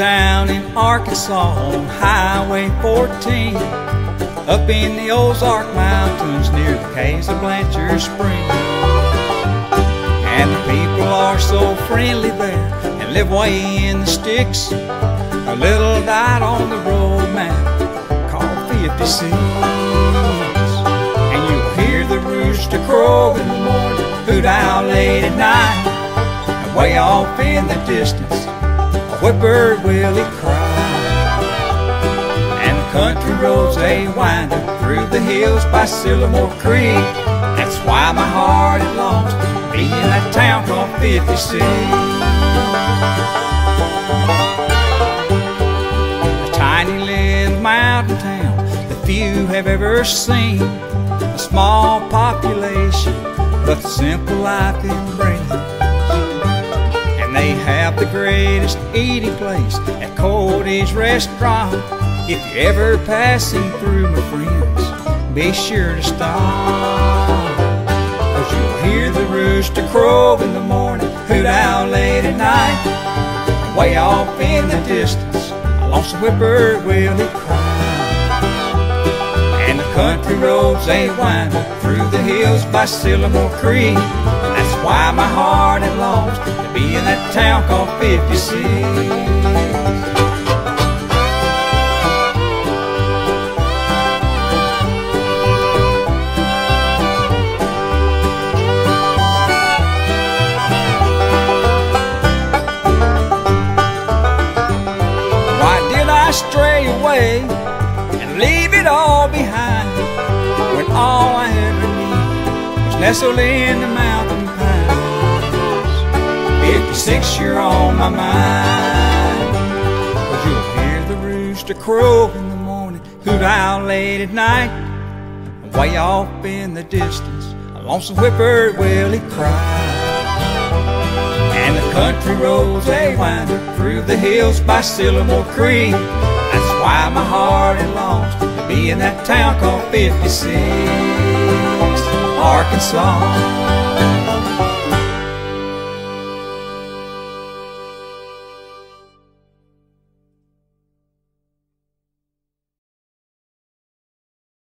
town in Arkansas on Highway 14. Up in the Ozark Mountains near the caves of Blanchard Spring. And the people are so friendly there and live way in the sticks. A little dot on the road map called 56. And you'll hear the rooster crow in the morning, hoot owl late at night. And way off in the distance, a whippoorwill will cry. And the country roads they wind through the hills by Sycamore Creek. That's why my heart it longs to be in that town called 56. A tiny little mountain town that few have ever seen. A small population, but the simple life it brings. Greatest eating place at Cody's Restaurant. If you're ever passing through, my friends, be sure to stop. Cause you'll hear the rooster crow in the morning, hoot owl late at night. Way off in the distance, a lonesome whippoorwill will cry. And the country roads they wind through the hills by Sycamore Creek. That's why my heart that town called 56. Why did I stray away and leave it all behind when all I ever needed was nestled in the mountain pines? 56, you're on my mind. Cause you'll hear the rooster crow in the morning, hoot owl late at night, and way off in the distance, a lonesome whippoorwill will he cry. And the country roads they wind through the hills by Sycamore Creek. That's why my heart it longs to be in that town called 56, Arkansas.